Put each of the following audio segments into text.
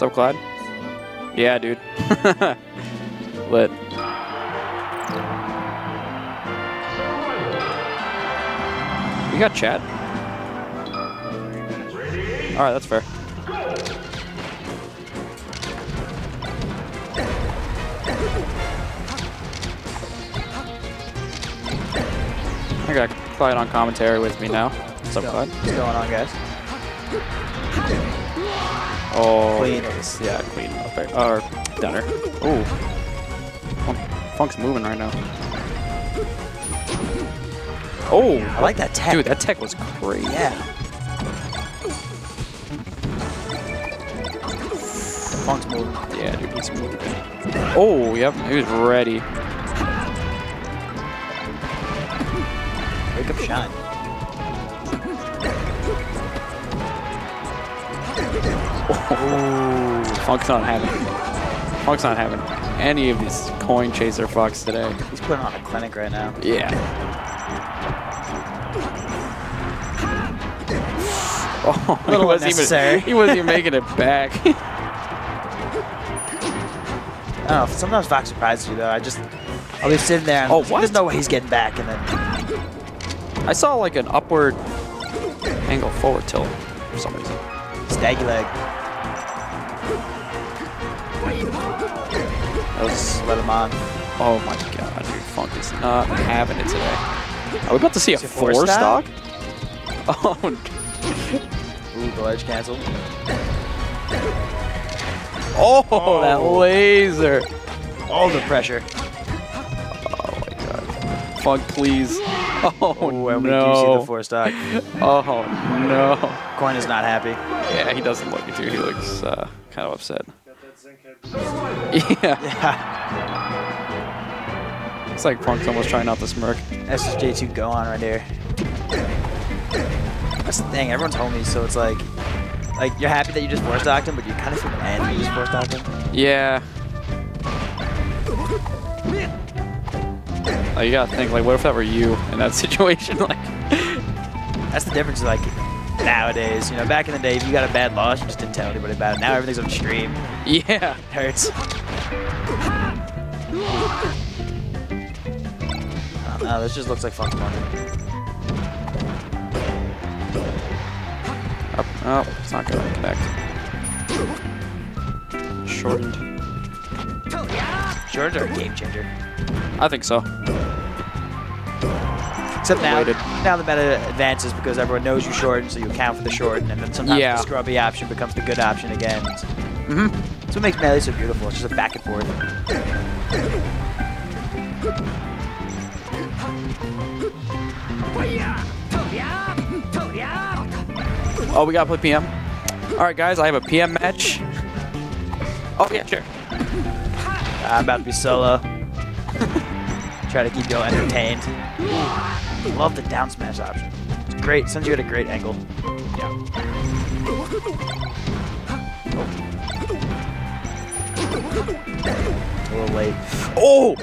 What's up, Clyde? Yeah, dude. Lit. You got chat? Alright, that's fair. I got Clyde on commentary with me now. What's up, Clyde? What's going on, guys? Oh, Clean. yes, Yeah, clean. Up there. Or downer. Ooh. Funk, Funk's moving right now. Oh, I like that tech. dude, that tech was crazy. Yeah. Funk's moving. Yeah, dude, he's moving. Oh, yep, he was ready. Wake up, shine. Funk's not having. Funk's not having any of these coin chaser fucks today. He's putting on a clinic right now. Yeah. Oh, he little wasn't unnecessary. even he wasn't even making it back. I don't know. Sometimes Fox surprises you though. I just, I'll be sitting there and Oh, there's no way he's getting back, and then I saw like an upward angle forward tilt for some reason. staggy leg. That was Let him on. oh my god, dude, Funk is not having it today. Are we about to see a four four stock? stock? Oh, Ooh, the ledge canceled. oh, that laser! All the pressure. Oh my god, Funk, please! Oh Ooh, and we no! do see the four stock. Oh no! Coin is not happy. Yeah, he doesn't look it, dude. He looks uh, kind of upset. Yeah, Yeah. it's like Funk's almost trying not to smirk. SSJ2 go on right there. That's the thing. Everyone's homies, so it's like, like you're happy that you just four stocked him, but you kind of feel bad that you just four stocked him. Yeah. Like, you gotta think, like, what if that were you in that situation? Like, That's the difference. Like nowadays, you know, back in the day, if you got a bad loss, you just didn't tell anybody about it. Now everything's on stream. Yeah. Hurts. I don't. This just looks like fun. Up. Oh, oh, it's not gonna connect. Shortened. Shorts are a game changer. I think so. Except now, now the meta advances because everyone knows you shorten, so you account for the shorten, and then sometimes Yeah. the scrubby option becomes the good option again. It's, Mm-hmm. that's what makes melee so beautiful. It's just a back and forth. Oh, we gotta play PM. All right, guys, I have a PM match. Oh yeah, sure. I'm about to be solo. Try to keep you entertained. Love the down smash option. It's great. Sends you at a great angle. Yeah. A little late. Oh,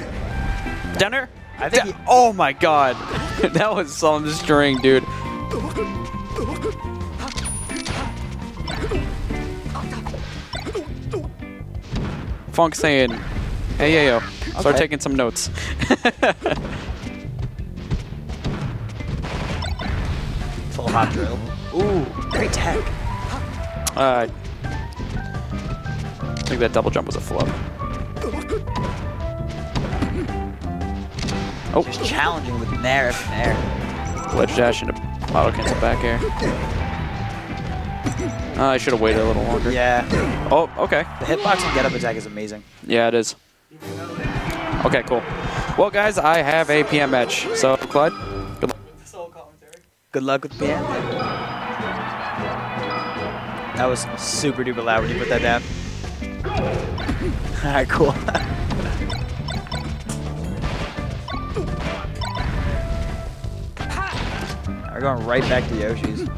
Denner. I think Da- oh my god, that was some string, dude. Funk saying, "Hey, yeah, yo, start Okay. taking some notes." Full hop drill. Ooh, great tech. uh, I think that double jump was a flub. Oh, Just challenging with nair after nair. ledge dash into auto cancel back air. Uh, I should have waited a little longer. Yeah. Oh, okay. The hitbox and get up attack is amazing. Yeah, it is. Okay, cool. Well, guys, I have a PM match. So, Clyde, good luck. Good luck with PM. That was super duper loud when you put that down. Alright, cool. We're going right back to Yoshi's.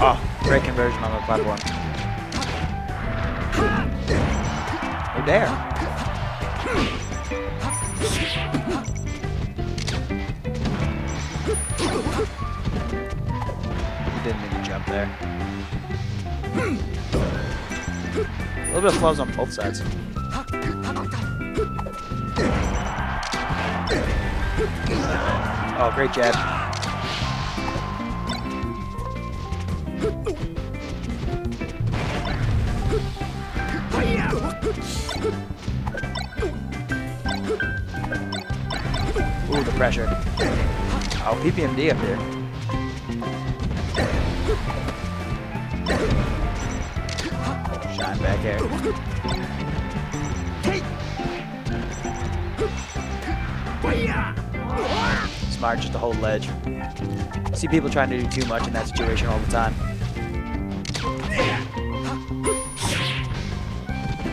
Oh, great conversion on the platform. Oh, there. Didn't mean to jump there. A little bit of flows on both sides. Oh, great jab. Ooh, the pressure. Oh, PPMD up here. Shine back here. Smart just to hold ledge. See people trying to do too much in that situation all the time.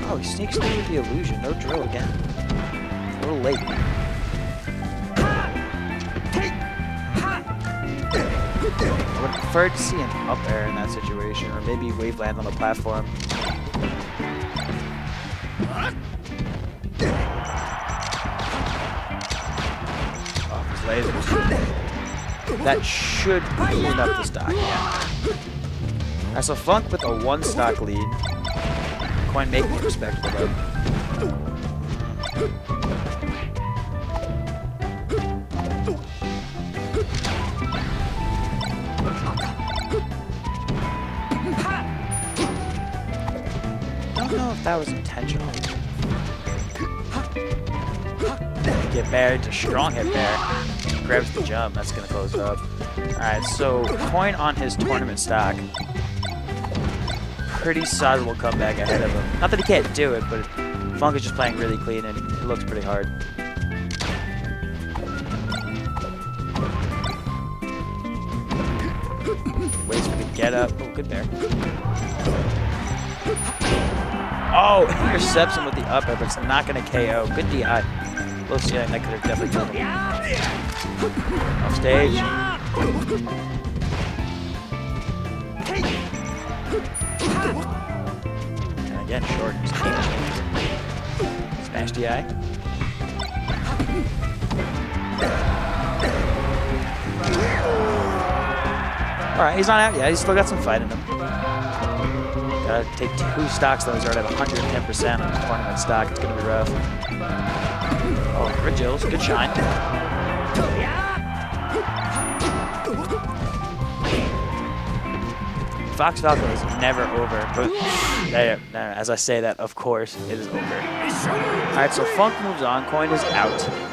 Oh, he sneaks through with the illusion. No drill again. A little late. I would preferred to see an up air in that situation, or maybe wave land on the platform. Oh, his lasers. That should clean up the stock, yeah. Alright, so Funk with a one stock lead. Coin making it respectable though. That was intentional. Get buried to strong hit there. Grabs the jump. That's going to close up. Alright, so coin on his tournament stock. Pretty sizable comeback ahead of him. Not that he can't do it, but Funk is just playing really clean and it looks pretty hard. Waits for the get up. Oh, good bear. Oh, intercepts him with the up air, but it's not going to KO. Good DI. Low ceiling, that could have definitely killed him. Off stage. And again, short. Smash DI. Alright, he's not out yet. He's still got some fight in him. Gotta take two stocks. He's already at 110% on his tournament stock. It's gonna be rough. Oh, Jills. Good shine. Fox Falcon is never over, but as I say that, of course, it is over. Alright, so Funk moves on. Coin is out.